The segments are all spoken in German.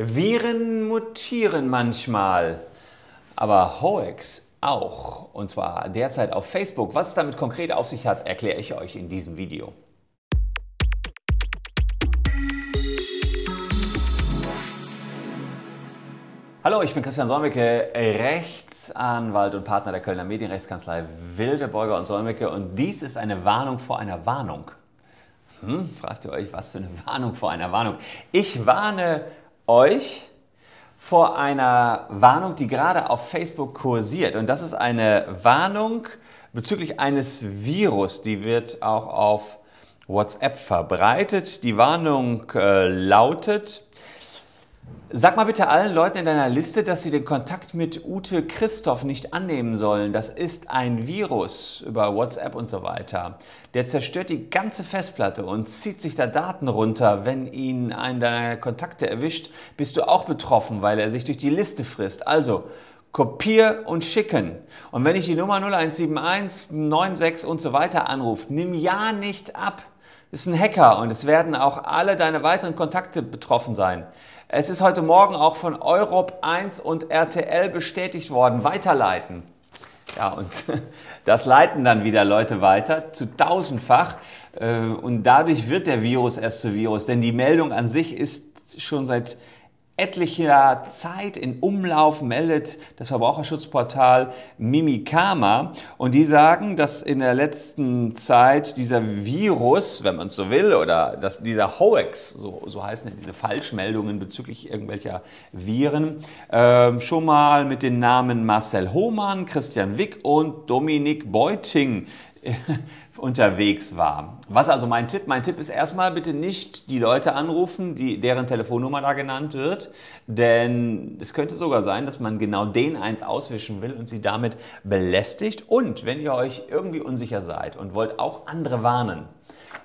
Viren mutieren manchmal, aber Hoax auch. Und zwar derzeit auf Facebook. Was es damit konkret auf sich hat, erkläre ich euch in diesem Video. Hallo, ich bin Christian Solmecke, Rechtsanwalt und Partner der Kölner Medienrechtskanzlei Wildebeuger und Solmecke und dies ist eine Warnung vor einer Warnung. Hm, fragt ihr euch, was für eine Warnung vor einer Warnung? Ich warne euch vor einer Warnung, die gerade auf Facebook kursiert. Und das ist eine Warnung bezüglich eines Virus, die wird auch auf WhatsApp verbreitet. Die Warnung äh, lautet, Sag mal bitte allen Leuten in deiner Liste, dass sie den Kontakt mit Ute Christoph nicht annehmen sollen. Das ist ein Virus über WhatsApp und so weiter. Der zerstört die ganze Festplatte und zieht sich da Daten runter. Wenn ihn einen deiner Kontakte erwischt, bist du auch betroffen, weil er sich durch die Liste frisst. Also kopier und schicken. Und wenn ich die Nummer 0171 96 und so weiter anrufe, nimm ja nicht ab. Ist ein Hacker und es werden auch alle deine weiteren Kontakte betroffen sein. Es ist heute Morgen auch von Europ 1 und RTL bestätigt worden. Weiterleiten. Ja, und das leiten dann wieder Leute weiter zu tausendfach. Äh, und dadurch wird der Virus erst zu Virus, denn die Meldung an sich ist schon seit etlicher Zeit in Umlauf meldet das Verbraucherschutzportal Mimikama. Und die sagen, dass in der letzten Zeit dieser Virus, wenn man es so will, oder dass dieser Hoax, so, so heißen diese Falschmeldungen bezüglich irgendwelcher Viren, äh, schon mal mit den Namen Marcel Hohmann, Christian Wick und Dominik Beuting unterwegs war. Was also mein Tipp? Mein Tipp ist erstmal bitte nicht die Leute anrufen, die, deren Telefonnummer da genannt wird, denn es könnte sogar sein, dass man genau den eins auswischen will und sie damit belästigt. Und wenn ihr euch irgendwie unsicher seid und wollt auch andere warnen,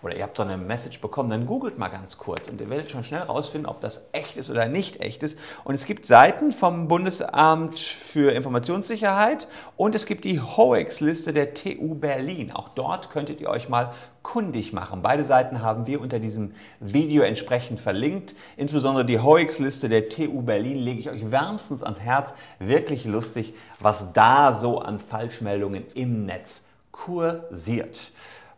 oder ihr habt so eine Message bekommen, dann googelt mal ganz kurz und ihr werdet schon schnell rausfinden, ob das echt ist oder nicht echt ist. Und es gibt Seiten vom Bundesamt für Informationssicherheit und es gibt die Hoax-Liste der TU Berlin. Auch dort könntet ihr euch mal kundig machen. Beide Seiten haben wir unter diesem Video entsprechend verlinkt. Insbesondere die Hoax-Liste der TU Berlin lege ich euch wärmstens ans Herz. Wirklich lustig, was da so an Falschmeldungen im Netz kursiert.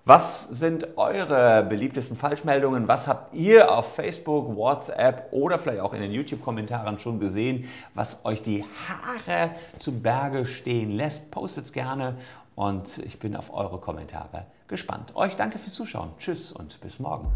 Was sind eure beliebtesten Falschmeldungen? Was habt ihr auf Facebook, WhatsApp oder vielleicht auch in den YouTube-Kommentaren schon gesehen, was euch die Haare zu Berge stehen lässt? Postet es gerne und ich bin auf eure Kommentare gespannt. Euch danke fürs Zuschauen. Tschüss und bis morgen.